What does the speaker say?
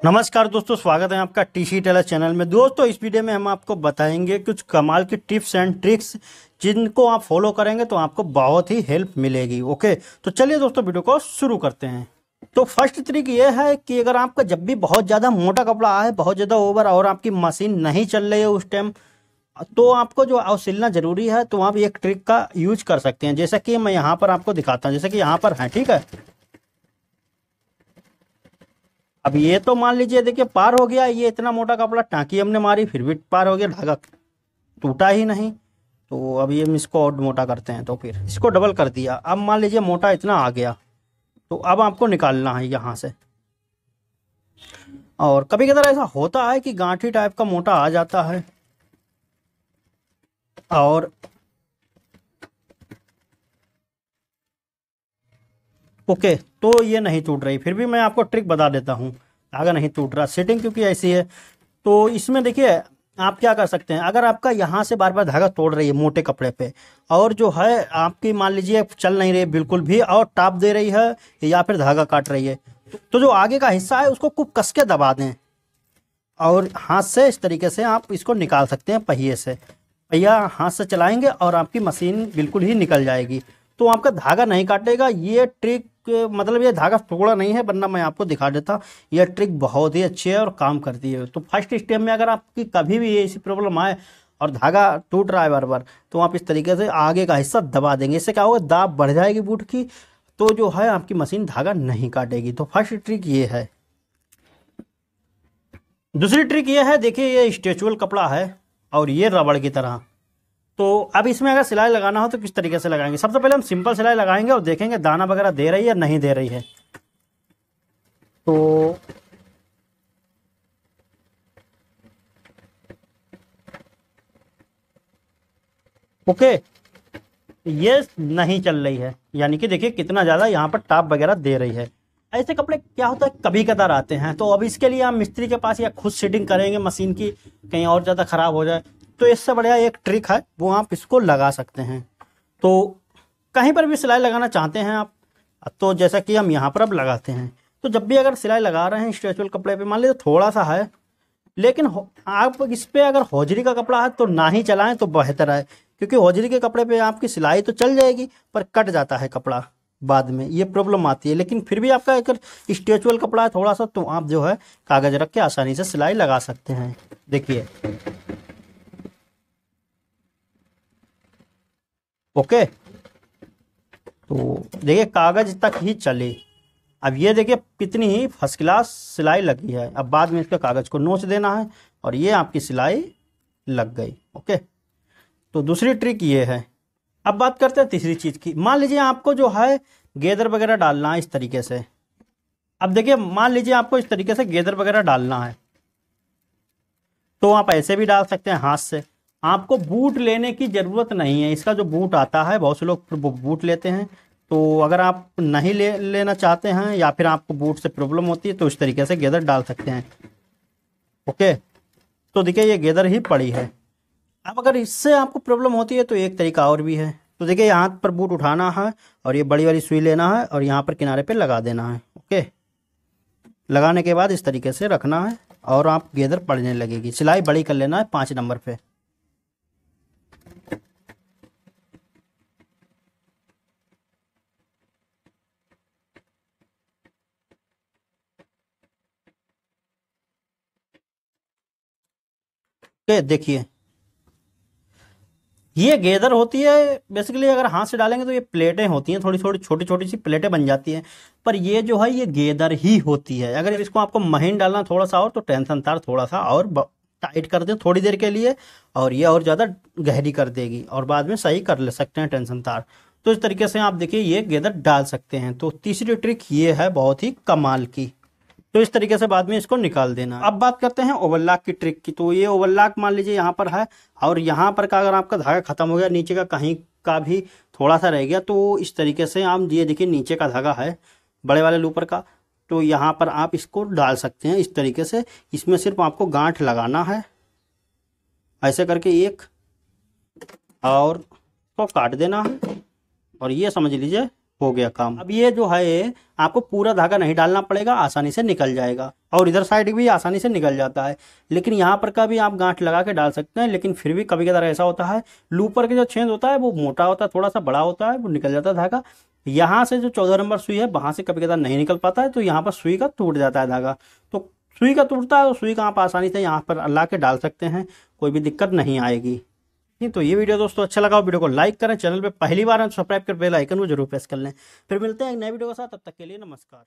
नमस्कार दोस्तों, स्वागत है आपका टी सी टेलर चैनल में। दोस्तों, इस वीडियो में हम आपको बताएँगे कुछ कमाल की टिप्स एंड ट्रिक्स जिनको आप फॉलो करेंगे तो आपको बहुत ही हेल्प मिलेगी, ओके? तो चलिए दोस्तों, वीडियो को शुरू करते हैं। तो फ़र्स्ट ट्रिक ये है कि अगर आपका जब भी बहुत ज़्यादा मोटा कपड़ा है बहुत ज़्यादा ओवर और आपकी मशीन नहीं चल रही है उस टाइम तो आपको जो सिलना ज़रूरी है तो आप एक ट्रिक का यूज़ कर सकते हैं। जैसा कि मैं यहाँ पर आपको दिखाता हूँ, जैसे कि यहाँ पर है, ठीक है? अब ये तो मान लीजिए, देखिए, पार हो गया, ये इतना मोटा कपड़ा टाँकी हमने मारी, फिर भी पार हो गया, धागा टूटा ही नहीं। तो अब ये हम इसको और मोटा करते हैं तो फिर इसको डबल कर दिया। अब मान लीजिए, मोटा इतना आ गया तो अब आपको निकालना है यहाँ से। और कभी कभी ऐसा होता है कि गांठी टाइप का मोटा आ जाता है, और ओके तो ये नहीं टूट रही। फिर भी मैं आपको ट्रिक बता देता हूँ। धागा नहीं टूट रहा। सेटिंग क्योंकि ऐसी है। तो इसमें देखिए, आप क्या कर सकते हैं? अगर आपका यहाँ से बार बार धागा तोड़ रही है मोटे कपड़े पे, और जो है, आपकी मान लीजिए चल नहीं रही बिल्कुल भी, और टाप दे रही है, या फिर धागा काट रही है तो जो आगे का हिस्सा है, उसको खूब कस के दबा दें। और हाथ से इस तरीके से आप इसको निकाल सकते हैं पहिए से। पहिया हाथ से चलाएँगे, और आपकी मशीन बिल्कुल ही निकल जाएगी। तो आपका धागा नहीं काटेगा। ये ट्रिक मतलब ये धागा टुकड़ा नहीं है, वरना मैं आपको दिखा देता। ये ट्रिक बहुत ही अच्छी है और काम करती है। तो फ़र्स्ट स्टेप में अगर आपकी कभी भी ऐसी प्रॉब्लम आए और धागा टूट रहा है बार बार तो आप इस तरीके से आगे का हिस्सा दबा देंगे। इससे क्या होगा, दाब बढ़ जाएगी बूट की तो जो है आपकी मशीन धागा नहीं काटेगी। तो फ़र्स्ट ट्रिक ये है। दूसरी ट्रिक ये है, देखिए ये स्टेचुअल कपड़ा है और ये रबड़ की तरह। तो अब इसमें अगर सिलाई लगाना हो तो किस तरीके से लगाएँगे? सबसे तो पहले हम सिंपल सिलाई लगाएँगे और देखेंगे दाना वगैरह दे रही है नहीं दे रही है। तो ओके, ये नहीं चल रही है। यानी कि देखिए कितना ज़्यादा यहाँ पर टाप वगैरह दे रही है। ऐसे कपड़े क्या होता है? कभी कदार आते हैं। तो अब इसके लिए हम मिस्त्री के पास या खुद सेटिंग करेंगे, मशीन की कहीं और ज़्यादा ख़राब हो जाए तो इससे बढ़िया एक ट्रिक है, वो आप इसको लगा सकते हैं। तो कहीं पर भी सिलाई लगाना चाहते हैं आप तो जैसा कि हम यहाँ पर अब लगाते हैं। तो जब भी अगर सिलाई लगा रहे हैं स्ट्रेचुअल कपड़े पे, मान लीजिए थोड़ा सा है, लेकिन आप इस पर अगर हौजरी का कपड़ा है तो ना ही चलाएँ तो बेहतर है, क्योंकि हौजरी के कपड़े पे आपकी सिलाई तो चल जाएगी, पर कट जाता है कपड़ा बाद में, ये प्रॉब्लम आती है। लेकिन फिर भी आपका अगर स्ट्रेचुअल कपड़ा है थोड़ा सा तो आप जो है कागज़ रख के आसानी से सिलाई लगा सकते हैं। देखिए। ओके? तो देखिए, कागज़ तक ही चले। अब ये देखिए, कितनी ही फ़र्स्ट क्लास सिलाई लगी है। अब बाद में इसके कागज़ को नोच देना है और ये आपकी सिलाई लग गई, ओके? तो दूसरी ट्रिक ये है। अब बात करते हैं तीसरी चीज़ की। मान लीजिए आपको जो है गेदर वगैरह डालना है इस तरीके से। अब देखिए, मान लीजिए आपको इस तरीके से गेदर वगैरह डालना है। तो आप ऐसे भी डाल सकते हैं हाथ से। आपको बूट लेने की ज़रूरत नहीं है। इसका जो बूट आता है, बहुत से लोग बूट लेते हैं। तो अगर आप नहीं ले, लेना चाहते हैं या फिर आपको बूट से प्रॉब्लम होती है तो इस तरीके से गेदर डाल सकते हैं। ओके? तो देखिए, ये गेदर ही पड़ी है। अब अगर इससे आपको प्रॉब्लम होती है तो एक तरीका और भी है। तो देखिए, यहाँ पर बूट उठाना है और ये बड़ी वाली सुई लेना है और यहाँ पर किनारे पे लगा देना है। ओके? लगाने के बाद इस तरीके से रखना है और आप गेदर पड़ने लगेगी। सिलाई बड़ी कर लेना है पाँच नंबर पे। देखिए। ये गेदर होती है बेसिकली अगर हाथ से डालेंगे तो ये प्लेटें होती हैं थोड़ी थोड़ी छोटी छोटी सी प्लेटें बन जाती हैं। पर ये जो है, ये गेदर ही होती है। अगर इसको आपको महीन डालना थोड़ा सा और तो टेंशन तार थोड़ा सा और टाइट कर दें थोड़ी देर के लिए और ये और ज़्यादा गहरी कर देगी और बाद में सही कर ले सकते हैं टेंशन तार। तो इस तरीके से आप देखिए, ये गेदर डाल सकते हैं। तो तीसरी ट्रिक ये है, बहुत ही कमाल की। तो इस तरीके से बाद में इसको निकाल देना। अब बात करते हैं ओवरलॉक की ट्रिक की। तो ये ओवरलॉक मान लीजिए यहाँ पर है और यहाँ पर का अगर आपका धागा खत्म हो गया, नीचे का कहीं का भी थोड़ा सा रह गया तो इस तरीके से आप ये देखिए नीचे का धागा है, बड़े वाले लूपर का। तो यहाँ पर आप इसको डाल सकते हैं इस तरीके से। इसमें सिर्फ़ आपको गांठ लगाना है। ऐसे करके एक और तो काट देना और ये समझ लीजिए हो गया काम। अब ये जो है, आपको पूरा धागा नहीं डालना पड़ेगा, आसानी से निकल जाएगा। और इधर साइड भी आसानी से निकल जाता है। लेकिन यहाँ पर का भी आप गांठ लगा के डाल सकते हैं, लेकिन फिर भी कभी कभार ऐसा होता है, लूपर के जो छेद होता है, वो मोटा होता है थोड़ा सा बड़ा होता है, वो निकल जाता है धागा। यहाँ से जो चौदह नंबर सुई है, वहाँ से कभी कभार नहीं निकल पाता है तो यहाँ पर सुई का टूट जाता है धागा। तो सुई का टूटता है तो सुई का आप आसानी से यहाँ पर ला के डाल सकते हैं, कोई भी दिक्कत नहीं आएगी। तो ये वीडियो दोस्तों अच्छा लगा वीडियो को लाइक करें, चैनल पे पहली बार सब्सक्राइब कर बेल आइकन को ज़रूर प्रेस कर लें। फिर मिलते हैं एक नए वीडियो के साथ, तब तक के लिए नमस्कार।